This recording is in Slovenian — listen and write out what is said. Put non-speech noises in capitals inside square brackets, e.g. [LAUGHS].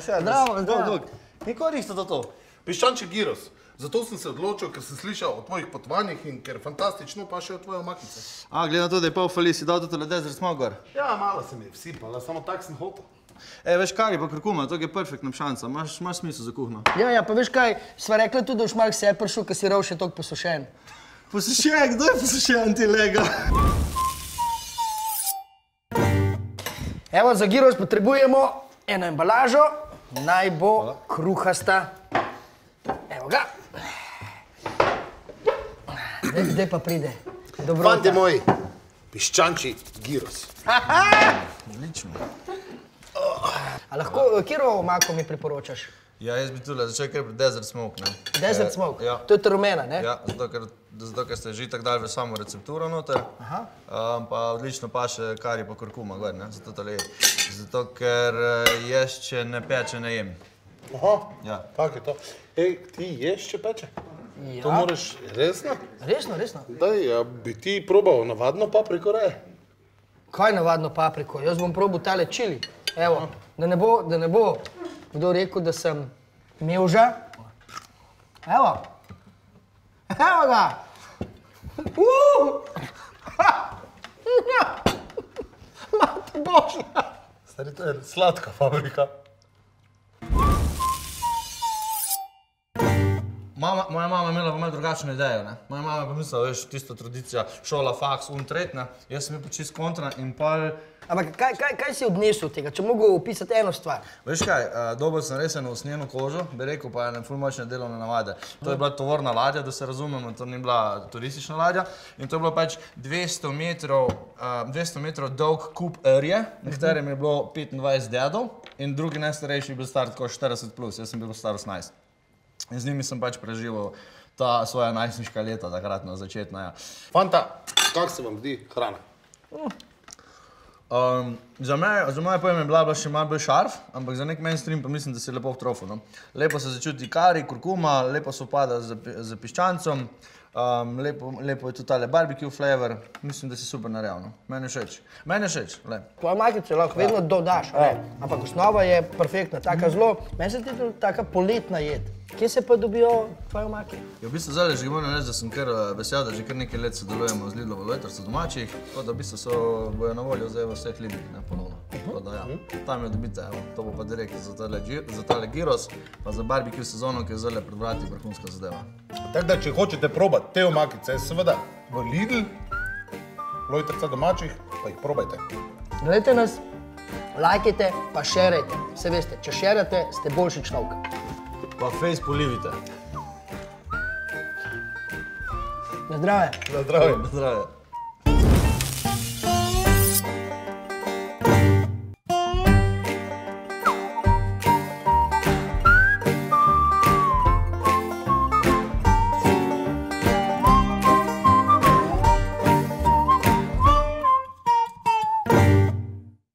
servis, ja. Zdravo, zdravo. Nikoli niste to to. Piščanček gyros. Zato sem se odločil, ker sem slišal o tvojih potovanjih in ker fantastično pa še o tvoje makice. A, glede na to, da je pol fali, si dal tudi le desert smo gor. Ja, malo se mi je vsipala, samo tak sem hotel. E, veš, kar je pa krkuma, to je perfektna šansa, imaš, imaš smisel za kuhno. Ja, ja, pa veš kaj, sva rekla tudi, da boš malo se prišel, ker si rov še toliko posušen. Poslušaj, kdo je poslušaj ti lega? Evo, za giros potrebujemo eno embalažo, naj bo kruhasta. Evo ga. Zdaj, zdaj pa pride. Dobro. Fantje moji, piščanči gyros. Odlično. A lahko, kjero omako mi priporočaš? Ja, jaz bi tule začel kar pri desert smoke, ne. Desert Eh, smoke? Ja. To je rumena, ne? Ja, zato ker, zato, ker ste že tako dali v samo recepturo noter, um, pa odlično paše kari pa kurkuma gor, ne, zato tole je. Zato, ker eh, jaz, če ne peče, ne jem. Aha, Ja. tako je to. Ej, ti ješ, če peče? Ja. To moraš, resno? Resno, resno. Daj, ja, bi ti probal navadno papriko reje? Kaj navadno papriko? Jaz bom probal tale čili. Evo, da ne bo, da ne bo kdo rekel, da sem mevža. Evo. Evo ga. Uh! [LAUGHS] Mati božja. Stari, to je sladka paprika. Mama, moja mama je imela pa malo drugačno idejo. Ne? Moja mama je pa mislila, veš, tisto tradicija, šola, faks, untretna, jaz sem bil pa čist kontra in pa, Ampak kaj, kaj, kaj si odnesel od tega, če mogo opisati eno stvar? veš kaj, uh, dobil sem res eno usnjeno kožo, bi rekel pa ene ful močne delovne navade. To je bila tovorna ladja, da se razumemo, to ni bila turistična ladja in to je bilo pač 200 metrov, uh, 200 metrov dolg kup rje, na katerem je bilo 25 dedov in drugi najstarejši je bil star tako 40 plus, jaz sem bil star 18. In z njimi sem pač preživel ta svoja najstniška leta, takrat na začetna. Ja. Fanta, kako se vam zdi hrana? Um, za, me, za moje pojme je bila, bila še malo bolj šarf, ampak za nek mainstream pa mislim, da se lepo vtrofu. No. Lepo se začuti kari, kurkuma, lepo se upada z, z piščancem, um, lepo, lepo je tudi tale barbecue flavor, mislim, da si super naravno. Meni je všeč. Meni je všeč. Tvoja makica lahko vedno dodaš, a ne? ampak osnova je perfektna, taka zelo, meni se ti tudi taka poletna jed. Kje se pa dobijo tvoje omake? Ja, v bistvu zdaj že moram reči, da sem kar eh, vesel, da že kar nekaj let sodelujemo z Lidlovo Lojtrco domačih, tako da v bistvu so bojo na voljo zdaj v vseh Lidlih, ne ponovno. Tako da ja, tam jo dobite, evo, to bo pa direkt za tale, za tale gyros, pa za barbecue sezono, ki je zdaj pred vrati vrhunska zadeva. Tako da, če hočete probati te omakice, seveda v Lidl, lojtrca domačih, pa jih probajte. Gledajte nas, lajkajte, pa šerajte. Vse veste, če šerate, ste boljši človek. Пафе с поливите. На здраве! На здраве! На здраве!